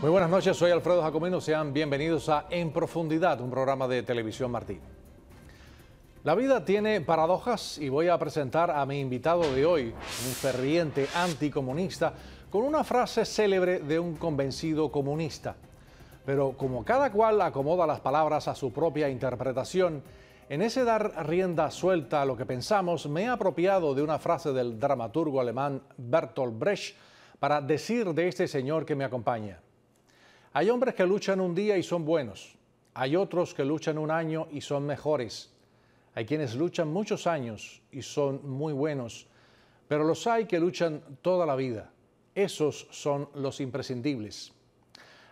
Muy buenas noches, soy Alfredo Jacomino, sean bienvenidos a En Profundidad, un programa de Televisión Martín. La vida tiene paradojas y voy a presentar a mi invitado de hoy, un ferviente anticomunista, con una frase célebre de un convencido comunista. Pero como cada cual acomoda las palabras a su propia interpretación, en ese dar rienda suelta a lo que pensamos, me he apropiado de una frase del dramaturgo alemán Bertolt Brecht para decir de este señor que me acompaña. Hay hombres que luchan un día y son buenos. Hay otros que luchan un año y son mejores. Hay quienes luchan muchos años y son muy buenos. Pero los hay que luchan toda la vida. Esos son los imprescindibles.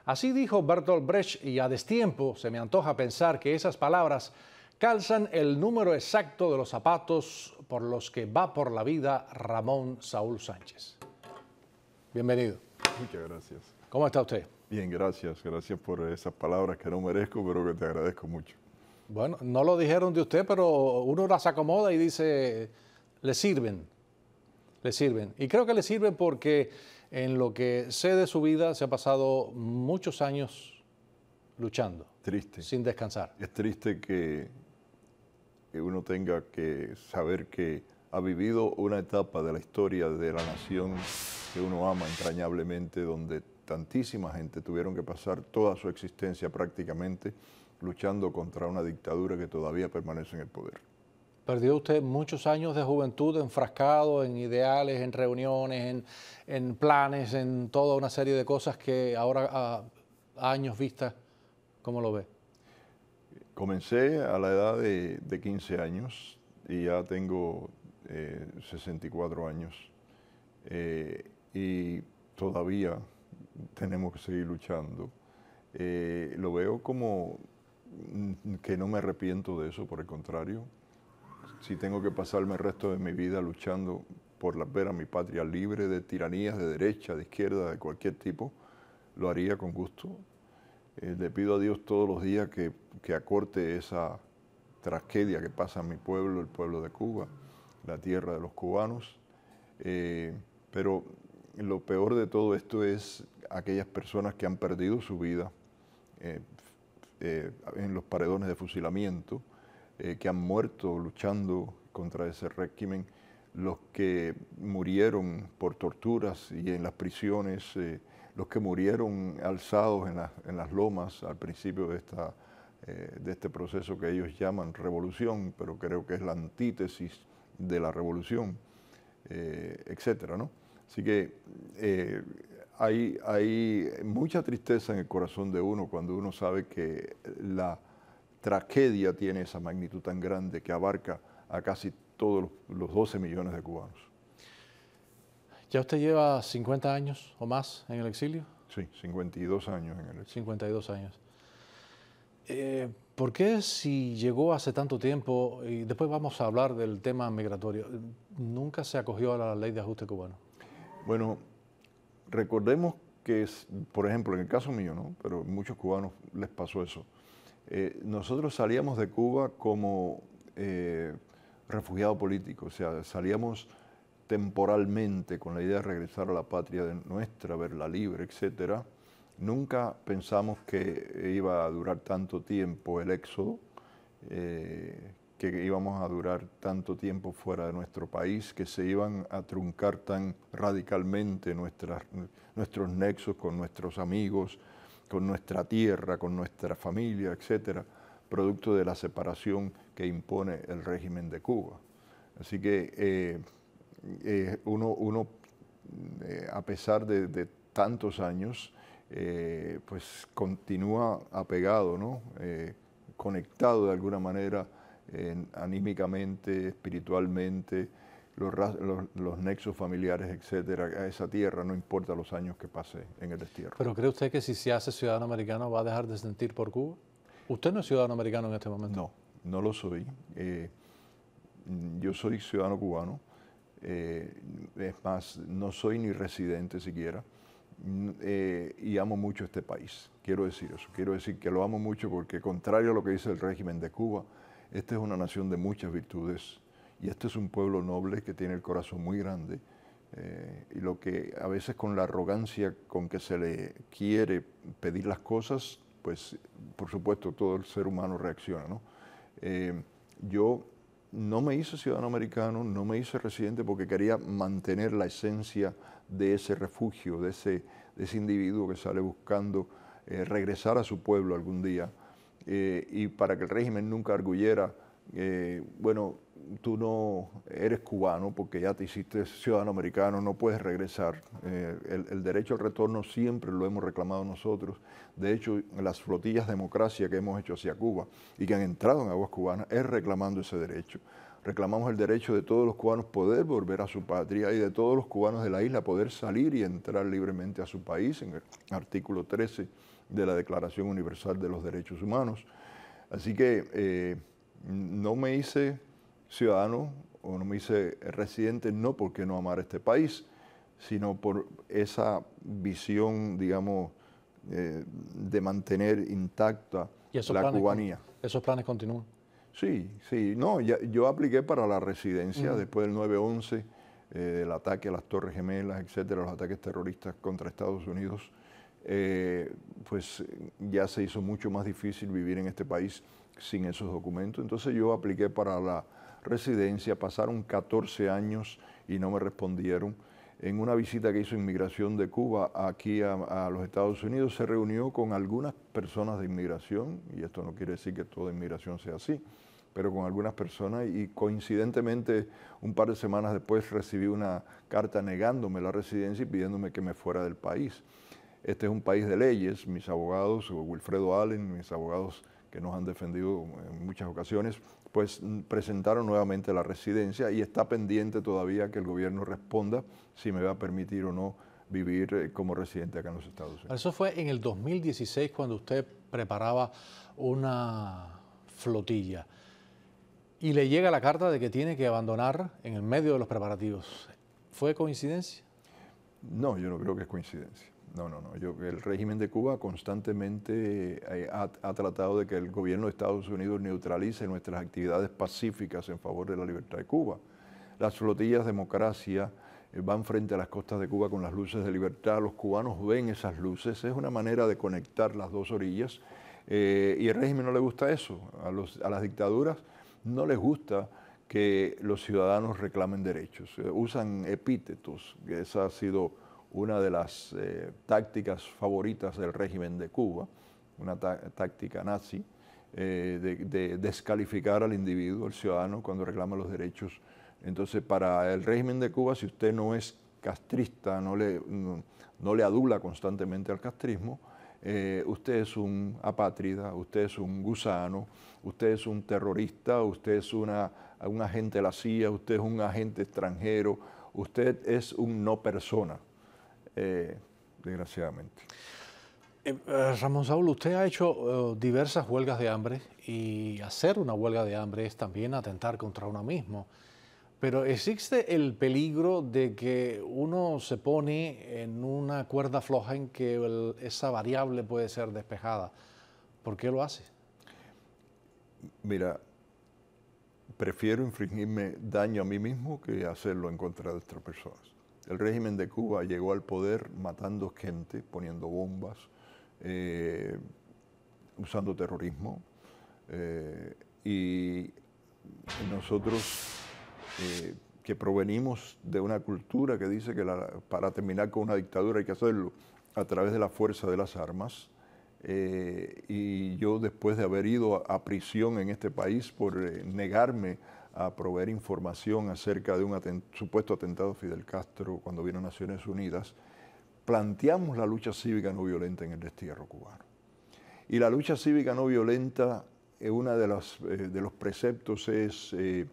Así dijo Bertolt Brecht y a destiempo se me antoja pensar que esas palabras calzan el número exacto de los zapatos por los que va por la vida Ramón Saúl Sánchez. Bienvenido. Muchas gracias. ¿Cómo está usted? Bien, gracias. Gracias por esas palabras que no merezco, pero que te agradezco mucho. Bueno, no lo dijeron de usted, pero uno las acomoda y dice, le sirven, le sirven. Y creo que le sirven porque en lo que sé de su vida se ha pasado muchos años luchando. Triste. Sin descansar. Es triste que, que uno tenga que saber que ha vivido una etapa de la historia de la nación que uno ama entrañablemente, donde tantísima gente tuvieron que pasar toda su existencia prácticamente luchando contra una dictadura que todavía permanece en el poder. Perdió usted muchos años de juventud enfrascado en ideales, en reuniones, en, planes, en toda una serie de cosas que ahora a, años vista, ¿cómo lo ve? Comencé a la edad de, 15 años y ya tengo 64 eh, años eh, y todavía tenemos que seguir luchando. Eh, lo veo como mm, que no me arrepiento de eso, por el contrario. Si tengo que pasarme el resto de mi vida luchando por la, ver a mi patria libre de tiranías de derecha, de izquierda, de cualquier tipo, lo haría con gusto. Eh, le pido a Dios todos los días que, que, acorte esa tragedia que pasa en mi pueblo, el pueblo de Cuba, la tierra de los cubanos. Eh, pero lo peor de todo esto es aquellas personas que han perdido su vida eh, eh, en los paredones de fusilamiento, eh, que han muerto luchando contra ese régimen, los que murieron por torturas y en las prisiones, los que murieron alzados en, las lomas al principio de, esta, de este proceso que ellos llaman revolución, pero creo que es la antítesis de la revolución, etcétera, ¿no? Así que hay, hay mucha tristeza en el corazón de uno cuando uno sabe que la tragedia tiene esa magnitud tan grande que abarca a casi todos los 12 millones de cubanos. ¿Ya usted lleva 50 años o más en el exilio? Sí, 52 años en el exilio. 52 años. Eh, ¿Por qué si llegó hace tanto tiempo, y después vamos a hablar del tema migratorio, nunca se acogió a la ley de ajuste cubano? Bueno, recordemos que, por ejemplo, en el caso mío, ¿no? pero muchos cubanos les pasó eso. Eh, nosotros salíamos de Cuba como eh, refugiados políticos, o sea, salíamos temporalmente con la idea de regresar a la patria de nuestra, verla libre, etc. Nunca pensamos que iba a durar tanto tiempo el éxodo, eh, que íbamos a durar tanto tiempo fuera de nuestro país, que se iban a truncar tan radicalmente nuestras, nuestros nexos con nuestros amigos, con nuestra tierra, con nuestra familia, etcétera, producto de la separación que impone el régimen de Cuba. Así que eh, eh, uno, uno eh, a pesar de, tantos años, pues continúa apegado, ¿no? conectado de alguna manera anímicamente, espiritualmente, los, los, nexos familiares, etcétera, a esa tierra, no importa los años que pase en el destierro. ¿Pero cree usted que si se hace ciudadano americano va a dejar de sentir por Cuba? ¿Usted no es ciudadano americano en este momento? No, no lo soy. Eh, yo soy ciudadano cubano. Eh, es más, no soy ni residente siquiera. Eh, y amo mucho este país. Quiero decir eso. Quiero decir que lo amo mucho porque, contrario a lo que dice el régimen de Cuba, esta es una nación de muchas virtudes y este es un pueblo noble que tiene el corazón muy grande eh, y lo que a veces con la arrogancia con que se le quiere pedir las cosas, pues por supuesto todo el ser humano reacciona. ¿no? Eh, yo no me hice ciudadano americano, no me hice residente porque quería mantener la esencia de ese refugio, de ese, de ese individuo que sale buscando eh, regresar a su pueblo algún día y para que el régimen nunca arguyera, bueno, tú no eres cubano porque ya te hiciste ciudadano americano, no puedes regresar. Eh, el, derecho al retorno siempre lo hemos reclamado nosotros. De hecho, las flotillas de democracia que hemos hecho hacia Cuba y que han entrado en aguas cubanas es reclamando ese derecho. Reclamamos el derecho de todos los cubanos poder volver a su patria y de todos los cubanos de la isla poder salir y entrar libremente a su país en el artículo 13 de la Declaración Universal de los Derechos Humanos. Así que eh, no me hice ciudadano o no me hice residente no porque no amara este país, sino por esa visión, digamos, eh, de mantener intacta la cubanía. ¿Esos planes continúan? Sí, sí. No, yo apliqué para la residencia después del 9-11, eh, el ataque a las Torres Gemelas, etcétera, los ataques terroristas contra Estados Unidos. Eh, pues ya se hizo mucho más difícil vivir en este país sin esos documentos. Entonces yo apliqué para la residencia, pasaron 14 años y no me respondieron. En una visita que hizo Inmigración de Cuba aquí a, los Estados Unidos, se reunió con algunas personas de inmigración, y esto no quiere decir que toda inmigración sea así, pero con algunas personas y coincidentemente un par de semanas después recibí una carta negándome la residencia y pidiéndome que me fuera del país. Este es un país de leyes, mis abogados, Wilfredo Allen, mis abogados que nos han defendido en muchas ocasiones, pues mm, presentaron nuevamente la residencia y está pendiente todavía que el gobierno responda si me va a permitir o no vivir eh, como residente acá en los Estados Unidos. Eso fue en el 2016 cuando usted preparaba una flotilla y le llega la carta de que tiene que abandonar en el medio de los preparativos. ¿Fue coincidencia? No, yo no creo que es coincidencia. No, no, no. El régimen de Cuba constantemente eh, ha, tratado de que el gobierno de Estados Unidos neutralice nuestras actividades pacíficas en favor de la libertad de Cuba. Las flotillas democracia eh, van frente a las costas de Cuba con las luces de libertad. Los cubanos ven esas luces. Es una manera de conectar las dos orillas. Eh, y el régimen no le gusta eso. A, los, a las dictaduras no les gusta que los ciudadanos reclamen derechos. usan epítetos. Esa ha sido una de las eh, tácticas favoritas del régimen de Cuba, una táctica nazi, eh, de, descalificar al individuo, al ciudadano, cuando reclama los derechos. Entonces, para el régimen de Cuba, si usted no es castrista, no le, no, le adula constantemente al castrismo, eh, usted es un apátrida, usted es un gusano, usted es un terrorista, usted es una, un agente de la CIA, usted es un agente extranjero, usted es un no persona. Eh, desgraciadamente. Eh, eh, Ramón Saúl, usted ha hecho diversas huelgas de hambre y hacer una huelga de hambre es también atentar contra uno mismo. Pero existe el peligro de que uno se pone en una cuerda floja en que esa variable puede ser despejada. ¿Por qué lo hace? Mira, prefiero infringirme daño a mí mismo que hacerlo en contra de otras personas. El régimen de Cuba llegó al poder matando gente, poniendo bombas, eh, usando terrorismo. Eh, y nosotros, eh, que provenimos de una cultura que dice que para terminar con una dictadura hay que hacerlo a través de la fuerza de las armas, y yo después de haber ido a, prisión en este país por negarme a proveer información acerca de un supuesto atentado de Fidel Castro cuando vino a Naciones Unidas, planteamos la lucha cívica no violenta en el destierro cubano. Y la lucha cívica no violenta, eh, uno de, los, eh, de los preceptos es, eh,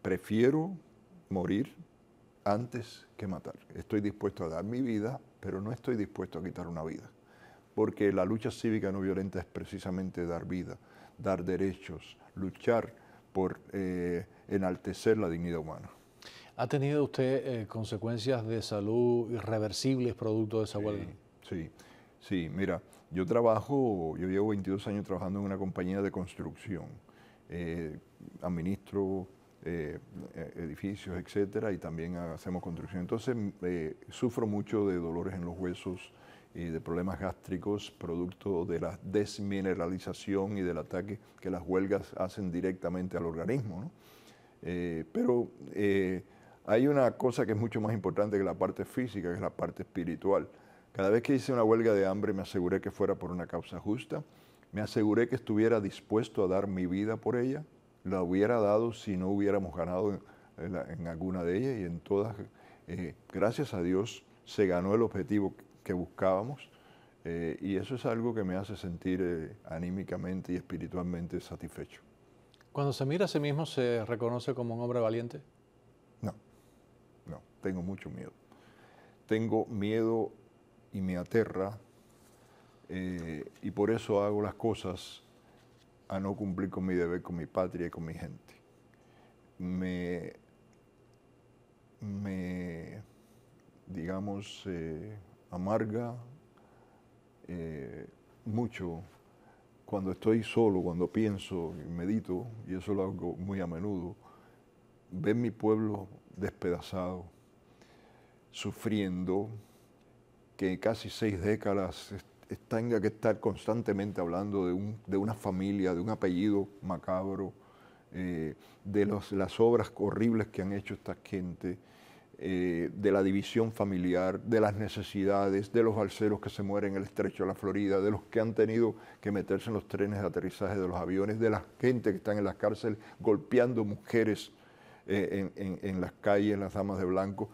prefiero morir antes que matar. Estoy dispuesto a dar mi vida, pero no estoy dispuesto a quitar una vida. Porque la lucha cívica no violenta es precisamente dar vida, dar derechos, luchar por eh, enaltecer la dignidad humana. ¿Ha tenido usted eh, consecuencias de salud irreversibles producto de esa huelga? Sí, sí, mira, yo trabajo, yo llevo 22 años trabajando en una compañía de construcción. Eh, administro eh, edificios, etcétera, y también hacemos construcción. Entonces sufro mucho de dolores en los huesos y de problemas gástricos producto de la desmineralización y del ataque que las huelgas hacen directamente al organismo. Eh, pero hay una cosa que es mucho más importante que la parte física, que es la parte espiritual. Cada vez que hice una huelga de hambre me aseguré que fuera por una causa justa, me aseguré que estuviera dispuesto a dar mi vida por ella, la hubiera dado si no hubiéramos ganado en, alguna de ellas y en todas, eh, gracias a Dios, se ganó el objetivo que buscábamos eh, y eso es algo que me hace sentir eh, anímicamente y espiritualmente satisfecho. Cuando se mira a sí mismo, ¿se reconoce como un hombre valiente? No, no, tengo mucho miedo. Tengo miedo y me aterra y por eso hago las cosas a no cumplir con mi deber, con mi patria y con mi gente. Me, me digamos, eh, amarga eh, mucho. Cuando estoy solo, cuando pienso y medito, y eso lo hago muy a menudo, ver mi pueblo despedazado, sufriendo, que casi seis décadas tenga que estar constantemente hablando de, un, de una familia, de un apellido macabro, eh, de las obras horribles que han hecho esta gente, eh, de la división familiar, de las necesidades, de los balseros que se mueren en el estrecho de la Florida, de los que han tenido que meterse en los trenes de aterrizaje de los aviones, de la gente que están en las cárceles golpeando mujeres eh, en, las calles, las damas de blanco,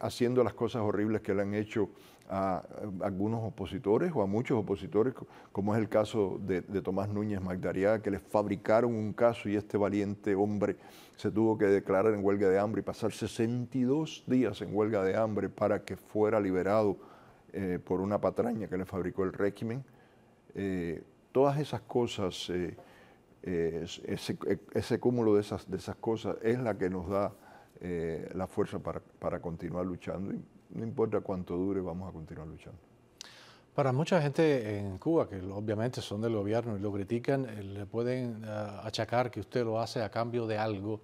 haciendo las cosas horribles que le han hecho a, algunos opositores o a muchos opositores, como es el caso de, Tomás Núñez Magdariaga, que le fabricaron un caso y este valiente hombre se tuvo que declarar en huelga de hambre y pasar 62 días en huelga de hambre para que fuera liberado eh, por una patraña que le fabricó el régimen. Eh, todas esas cosas, eh, ese, cúmulo de esas, de esas cosas es la que nos da la fuerza para, para continuar luchando no importa cuánto dure, vamos a continuar luchando. Para mucha gente en Cuba, que obviamente son del gobierno y lo critican, eh, le pueden eh, achacar que usted lo hace a cambio de algo.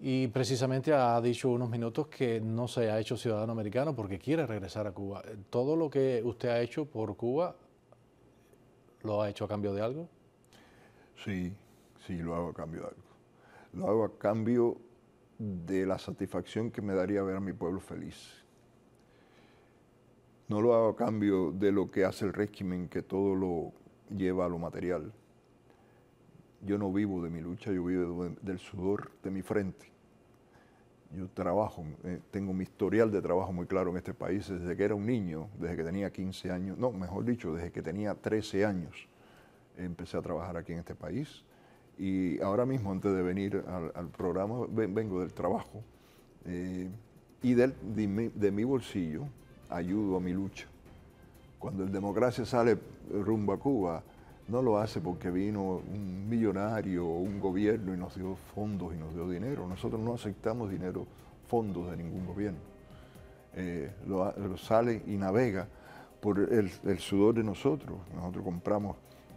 Y precisamente ha dicho unos minutos que no se ha hecho ciudadano americano porque quiere regresar a Cuba. ¿Todo lo que usted ha hecho por Cuba lo ha hecho a cambio de algo? Sí, sí, lo hago a cambio de algo. Lo hago a cambio de la satisfacción que me daría ver a mi pueblo feliz no lo hago a cambio de lo que hace el régimen, que todo lo lleva a lo material. Yo no vivo de mi lucha, yo vivo del sudor de mi frente. Yo trabajo, eh, tengo mi historial de trabajo muy claro en este país desde que era un niño, desde que tenía 15 años, no, mejor dicho, desde que tenía 13 años. Empecé a trabajar aquí en este país y ahora mismo, antes de venir al, programa, vengo del trabajo eh, y de, de mi bolsillo ayudo a mi lucha. Cuando el democracia sale rumbo a Cuba, no lo hace porque vino un millonario o un gobierno y nos dio fondos y nos dio dinero. Nosotros no aceptamos dinero, fondos de ningún gobierno. Eh, lo, sale y navega por el, sudor de nosotros. Nosotros compramos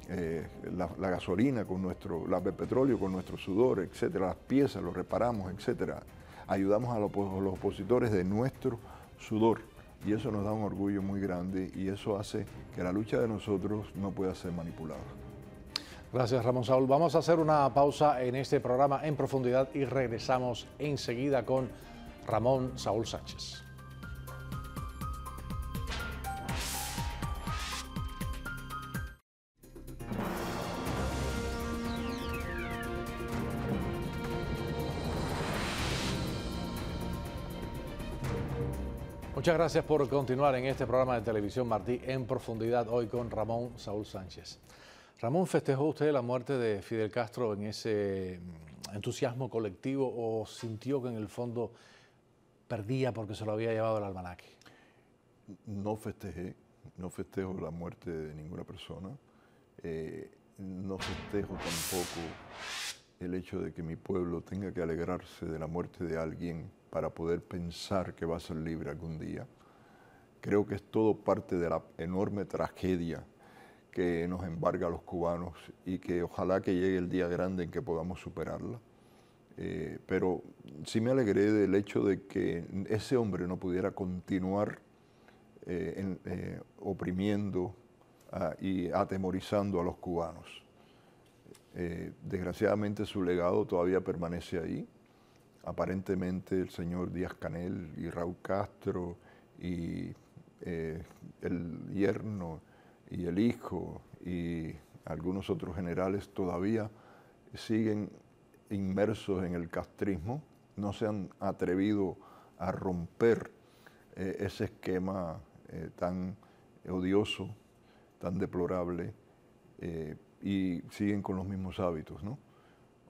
eh, la, gasolina con nuestro, la de petróleo con nuestro sudor, etcétera, las piezas, lo reparamos, etcétera. Ayudamos a los opositores de nuestro sudor y eso nos da un orgullo muy grande y eso hace que la lucha de nosotros no pueda ser manipulada. Gracias Ramón Saúl. Vamos a hacer una pausa en este programa en profundidad y regresamos enseguida con Ramón Saúl Sánchez. Muchas gracias por continuar en este programa de televisión Martí en profundidad hoy con Ramón Saúl Sánchez. Ramón, ¿festejó usted la muerte de Fidel Castro en ese mm, entusiasmo colectivo o sintió que en el fondo perdía porque se lo había llevado el almanaque? No festejé, no festejo la muerte de ninguna persona. Eh, no festejo tampoco el hecho de que mi pueblo tenga que alegrarse de la muerte de alguien para poder pensar que va a ser libre algún día. Creo que es todo parte de la enorme tragedia que nos embarga a los cubanos y que ojalá que llegue el día grande en que podamos superarla. Eh, pero sí me alegré del hecho de que ese hombre no pudiera continuar eh, eh, oprimiendo ah, y atemorizando a los cubanos. desgraciadamente su legado todavía permanece ahí. Aparentemente el señor Díaz Canel y Raúl Castro y el yerno y el hijo y algunos otros generales todavía siguen inmersos en el castrismo, no se han atrevido a romper eh, ese esquema eh, tan odioso, tan deplorable, eh, y siguen con los mismos hábitos. ¿no?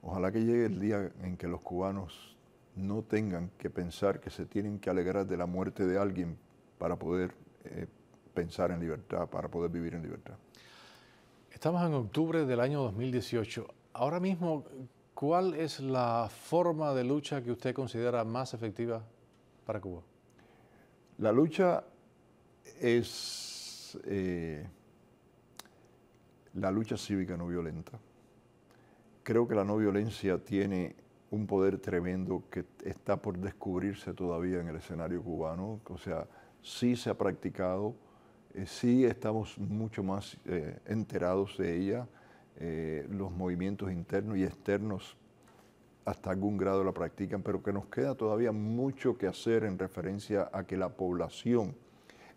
Ojalá que llegue el día en que los cubanos no tengan que pensar que se tienen que alegrar de la muerte de alguien para poder pensar en libertad, para poder vivir en libertad. Estamos en octubre del año 2018. Ahora mismo, ¿cuál es la forma de lucha que usted considera más efectiva para Cuba? La lucha es eh, la lucha cívica no violenta. Creo que la no violencia tiene un poder tremendo que está por descubrirse todavía en el escenario cubano. O sea, sí se ha practicado, eh, sí estamos mucho más eh, enterados de ella, eh, los movimientos internos y externos hasta algún grado la practican, pero que nos queda todavía mucho que hacer en referencia a que la población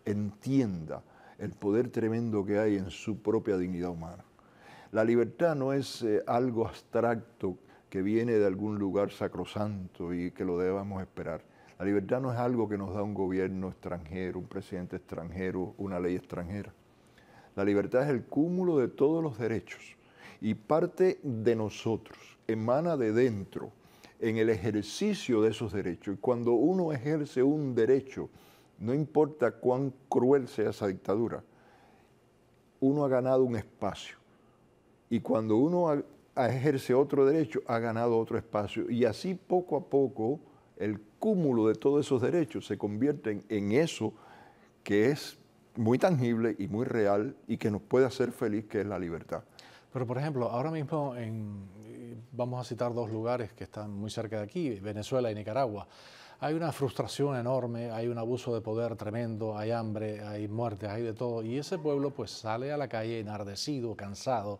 entienda el poder tremendo que hay en su propia dignidad humana. La libertad no es algo abstracto que viene de algún lugar sacrosanto y que lo debamos esperar. La libertad no es algo que nos da un gobierno extranjero, un presidente extranjero, una ley extranjera. La libertad es el cúmulo de todos los derechos y parte de nosotros, emana de dentro, en el ejercicio de esos derechos. Y cuando uno ejerce un derecho, no importa cuán cruel sea esa dictadura, uno ha ganado un espacio. Y cuando uno ejerce otro derecho, ha ganado otro espacio. Y así poco a poco el cúmulo de todos esos derechos se convierten en eso que es muy tangible y muy real y que nos puede hacer feliz, que es la libertad. Pero, por ejemplo, ahora mismo vamos a citar dos lugares que están muy cerca de aquí, Venezuela y Nicaragua. Hay una frustración enorme, hay un abuso de poder tremendo, hay hambre, hay muertes, hay de todo. Y ese pueblo pues sale a la calle enardecido, cansado,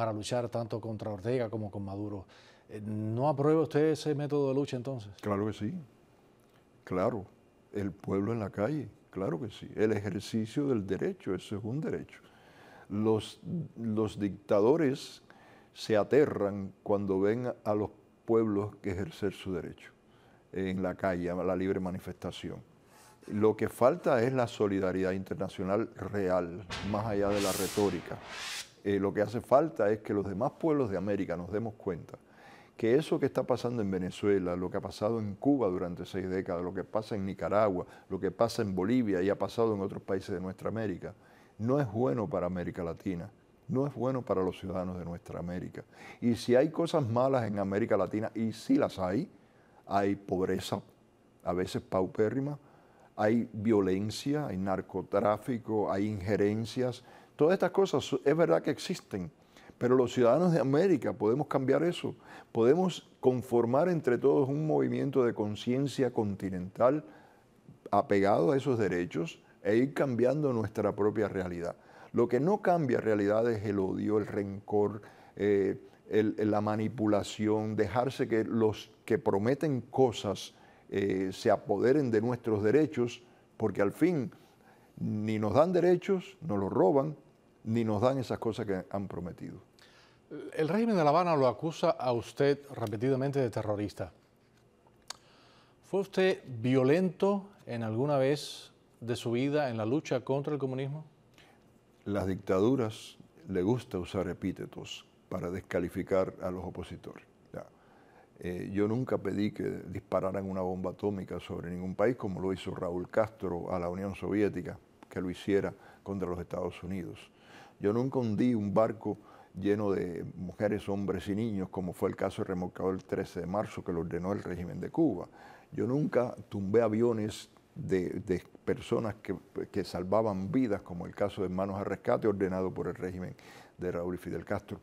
para luchar tanto contra Ortega como con Maduro. ¿No aprueba usted ese método de lucha entonces? Claro que sí, claro. El pueblo en la calle, claro que sí. El ejercicio del derecho, eso es un derecho. Los, los dictadores se aterran cuando ven a los pueblos que ejercer su derecho en la calle, a la libre manifestación. Lo que falta es la solidaridad internacional real, más allá de la retórica. Eh, lo que hace falta es que los demás pueblos de América nos demos cuenta que eso que está pasando en Venezuela, lo que ha pasado en Cuba durante seis décadas, lo que pasa en Nicaragua, lo que pasa en Bolivia y ha pasado en otros países de nuestra América, no es bueno para América Latina, no es bueno para los ciudadanos de nuestra América. Y si hay cosas malas en América Latina, y sí las hay, hay pobreza, a veces paupérrima, hay violencia, hay narcotráfico, hay injerencias, todas estas cosas es verdad que existen, pero los ciudadanos de América podemos cambiar eso. Podemos conformar entre todos un movimiento de conciencia continental apegado a esos derechos e ir cambiando nuestra propia realidad. Lo que no cambia realidad es el odio, el rencor, eh, la manipulación, dejarse que los que prometen cosas eh, se apoderen de nuestros derechos, porque al fin ni nos dan derechos, nos los roban, ni nos dan esas cosas que han prometido. El régimen de La Habana lo acusa a usted repetidamente de terrorista. ¿Fue usted violento en alguna vez de su vida en la lucha contra el comunismo? Las dictaduras le gusta usar epítetos para descalificar a los opositores. Eh, yo nunca pedí que dispararan una bomba atómica sobre ningún país, como lo hizo Raúl Castro a la Unión Soviética, que lo hiciera contra los Estados Unidos. Yo nunca hundí un barco lleno de mujeres, hombres y niños, como fue el caso del remolcador el 13 de marzo que lo ordenó el régimen de Cuba. Yo nunca tumbé aviones de, personas que, salvaban vidas, como el caso de Manos a Rescate, ordenado por el régimen de Raúl y Fidel Castro.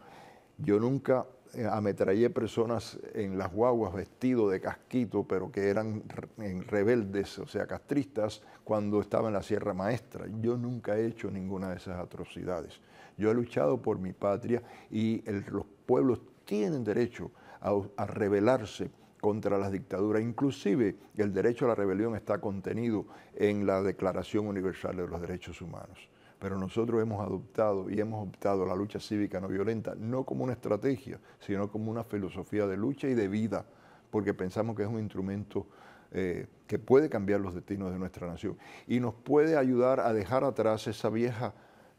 Yo nunca ametrallé personas en las guaguas vestidos de casquito, pero que eran rebeldes, o sea, castristas, cuando estaba en la Sierra Maestra. Yo nunca he hecho ninguna de esas atrocidades. Yo he luchado por mi patria y los pueblos tienen derecho a, a rebelarse contra las dictaduras. Inclusive el derecho a la rebelión está contenido en la Declaración Universal de los Derechos Humanos pero nosotros hemos adoptado y hemos optado la lucha cívica no violenta no como una estrategia, sino como una filosofía de lucha y de vida, porque pensamos que es un instrumento eh, que puede cambiar los destinos de nuestra nación y nos puede ayudar a dejar atrás esa vieja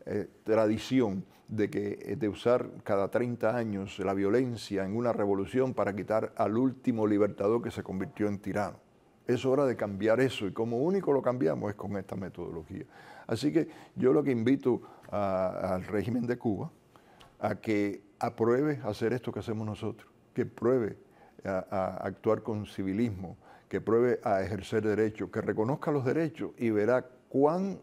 eh, tradición de, que, eh, de usar cada 30 años la violencia en una revolución para quitar al último libertador que se convirtió en tirano. Es hora de cambiar eso y como único lo cambiamos es con esta metodología. Así que yo lo que invito al régimen de Cuba a que apruebe hacer esto que hacemos nosotros, que pruebe a, actuar con civilismo, que pruebe a ejercer derechos, que reconozca los derechos y verá cuán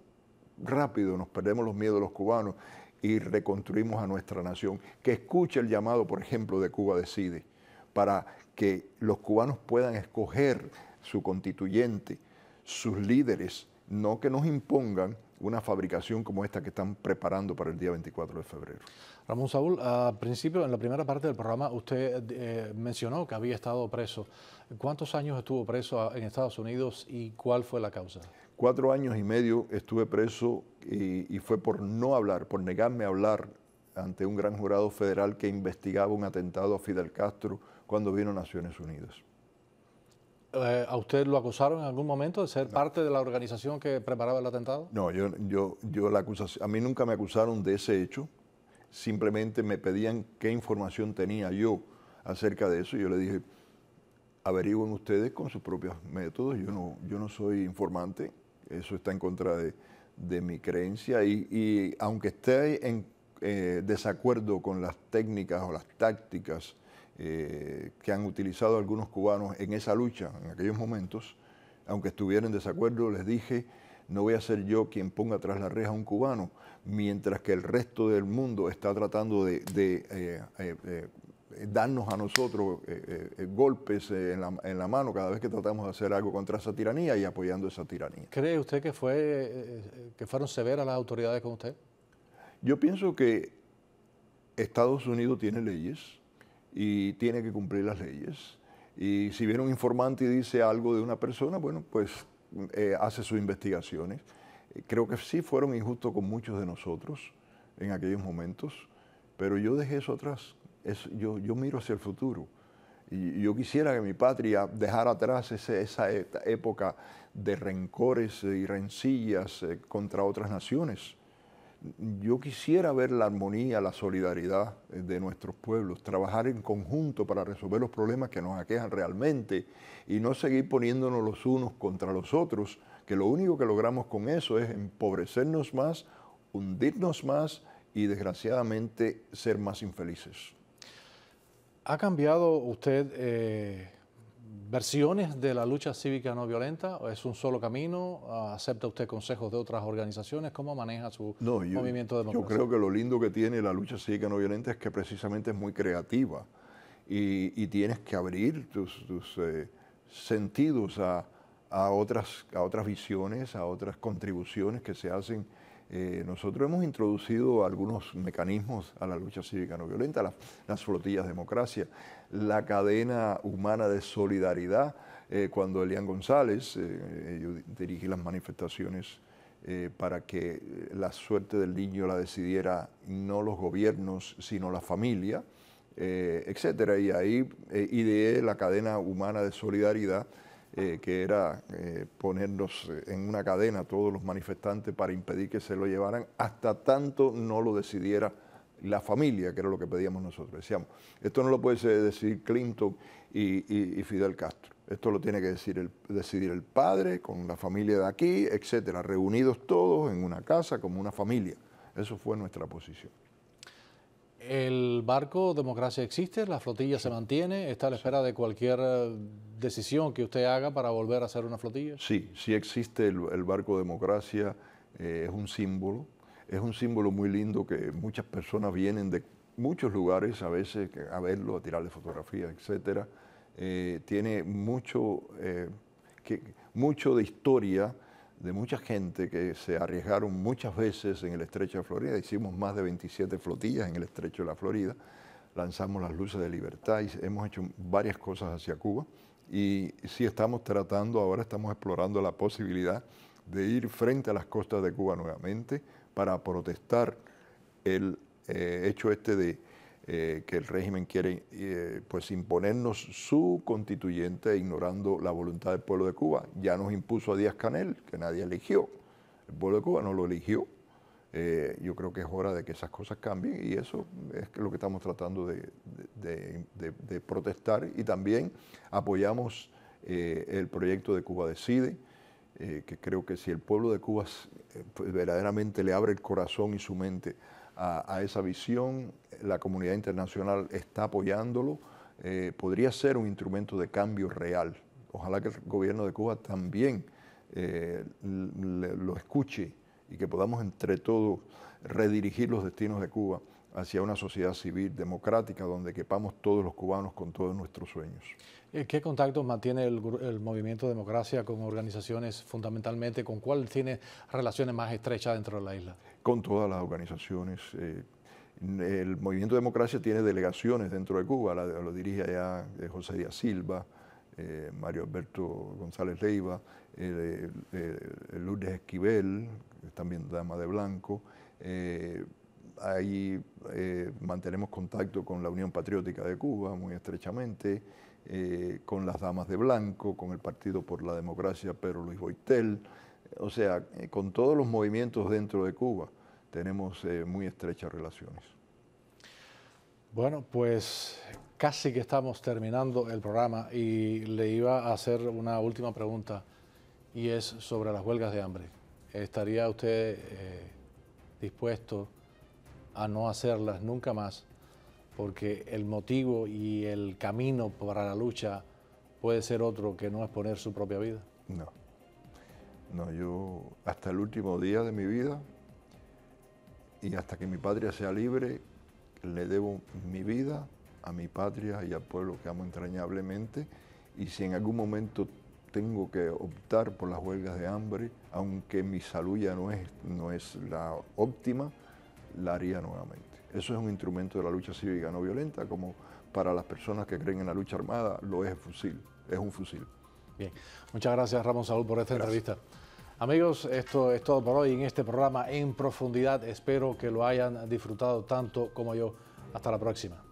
rápido nos perdemos los miedos los cubanos y reconstruimos a nuestra nación. Que escuche el llamado, por ejemplo, de Cuba Decide, para que los cubanos puedan escoger su constituyente, sus líderes, no que nos impongan una fabricación como esta que están preparando para el día 24 de febrero. Ramón Saúl, al principio, en la primera parte del programa, usted eh, mencionó que había estado preso. ¿Cuántos años estuvo preso en Estados Unidos y cuál fue la causa? Cuatro años y medio estuve preso y, y fue por no hablar, por negarme a hablar ante un gran jurado federal que investigaba un atentado a Fidel Castro cuando vino a Naciones Unidas. Eh, ¿A usted lo acusaron en algún momento de ser parte de la organización que preparaba el atentado? No, yo, yo, yo la acusación, a mí nunca me acusaron de ese hecho, simplemente me pedían qué información tenía yo acerca de eso y yo le dije, averigüen ustedes con sus propios métodos, yo no, yo no soy informante, eso está en contra de, mi creencia. Y, aunque esté en eh, desacuerdo con las técnicas o las tácticas, eh, que han utilizado algunos cubanos en esa lucha, en aquellos momentos, aunque estuvieran en desacuerdo, les dije, no voy a ser yo quien ponga tras la reja a un cubano, mientras que el resto del mundo está tratando de, eh, eh, darnos a nosotros golpes en la, mano cada vez que tratamos de hacer algo contra esa tiranía y apoyando esa tiranía. ¿Cree usted que, fue, que fueron severas las autoridades con usted? Yo pienso que Estados Unidos tiene leyes, y tiene que cumplir las leyes. Y si viene un informante y dice algo de una persona, bueno, pues eh, hace sus investigaciones. Creo que sí fueron injustos con muchos de nosotros en aquellos momentos, pero yo dejé eso atrás. yo, yo miro hacia el futuro. Y yo quisiera que mi patria dejara atrás esa época de rencores y rencillas eh, contra otras naciones yo quisiera ver la armonía, la solidaridad eh, de nuestros pueblos, trabajar en conjunto para resolver los problemas que nos aquejan realmente y no seguir poniéndonos los unos contra los otros, que lo único que logramos con eso es empobrecernos más, hundirnos más y desgraciadamente ser más infelices. ¿Ha cambiado usted eh, versiones de la lucha cívica no violenta? ¿O ¿Es un solo camino? ¿Acepta usted consejos de otras organizaciones? ¿Cómo maneja su movimiento democrático? Yo creo que lo lindo que tiene la lucha cívica no violenta es que precisamente es muy creativa y, tienes que abrir tus, eh, sentidos a, otras, a otras visiones, a otras contribuciones que se hacen eh, nosotros hemos introducido algunos mecanismos a la lucha cívica no violenta, las flotillas de democracia, la cadena humana de solidaridad. Eh, cuando Elian González, eh, dirigí las manifestaciones para que la suerte del niño la decidiera no los gobiernos, sino la familia, etcétera. Y ahí ideé la cadena humana de solidaridad eh, que era eh, ponernos en una cadena todos los manifestantes para impedir que se lo llevaran, hasta tanto no lo decidiera la familia, que era lo que pedíamos nosotros. Decíamos, esto no lo puede decidir Clinton y, Fidel Castro. Esto lo tiene que decidir el, decidir el padre con la familia de aquí, etcétera, reunidos todos en una casa como una familia. Eso fue nuestra posición. ¿El barco Democracia existe? ¿La flotilla se mantiene? ¿Está a la espera de cualquier eh, decisión que usted haga para volver a hacer una flotilla? Sí, sí existe el, barco Democracia, eh, es un símbolo, es un símbolo muy lindo que muchas personas vienen de muchos lugares a veces a verlo, a tirarle fotografías, etcétera. Eh, tiene mucho, eh, que, mucho de historia de mucha gente que se arriesgaron muchas veces en el estrecho de Florida. Hicimos más de 27 flotillas en el estrecho de la Florida, lanzamos las luces de libertad y hemos hecho varias cosas hacia Cuba. Y sí estamos tratando, ahora estamos explorando la posibilidad de ir frente a las costas de Cuba nuevamente para protestar el eh, hecho este de eh, que el régimen quiere eh, pues imponernos su constituyente ignorando la voluntad del pueblo de Cuba. Ya nos impuso a Díaz Canel, que nadie eligió. El pueblo de Cuba no lo eligió. yo creo que es hora de que esas cosas cambien y eso es lo que estamos tratando de, de protestar y también apoyamos el proyecto de Cuba Decide, que creo que si el pueblo de Cuba pues, verdaderamente le abre el corazón y su mente a, esa visión, la comunidad internacional está apoyándolo, eh, podría ser un instrumento de cambio real. Ojalá que el gobierno de Cuba también eh, lo escuche y que podamos entre todos redirigir los destinos de Cuba hacia una sociedad civil democrática donde quepamos todos los cubanos con todos nuestros sueños. Eh, ¿Qué contactos mantiene el, movimiento Democracia con organizaciones fundamentalmente? ¿Con cuál tiene relaciones más estrechas dentro de la isla? Con todas las organizaciones. Eh, el movimiento Democracia tiene delegaciones dentro de Cuba, lo dirige allá eh, José Díaz Silva, Mario Alberto González Leiva, Lourdes Esquivel, también dama de blanco ahí eh, mantenemos contacto con la Unión Patriótica de Cuba muy estrechamente, eh, con las Damas de Blanco, con el Partido por la Democracia Pedro Luis Boitel, o sea, eh, con todos los movimientos dentro de Cuba tenemos muy estrechas relaciones. Bueno, pues casi que estamos terminando el programa y le iba a hacer una última pregunta y es sobre las huelgas de hambre. ¿Estaría usted dispuesto a no hacerlas nunca más, porque el motivo y el camino para la lucha puede ser otro que no es poner su propia vida. No, no, yo hasta el último día de mi vida y hasta que mi patria sea libre, le debo mi vida a mi patria y al pueblo que amo entrañablemente, y si en algún momento tengo que optar por las huelgas de hambre, aunque mi salud ya no es, no es la óptima, la haría nuevamente. Eso es un instrumento de la lucha cívica no violenta, como para las personas que creen en la lucha armada lo es el fusil, es un fusil. Bien, muchas gracias Ramón Saúl por esta entrevista. Amigos, esto es todo por hoy en este programa en profundidad. Espero que lo hayan disfrutado tanto como yo. Hasta la próxima.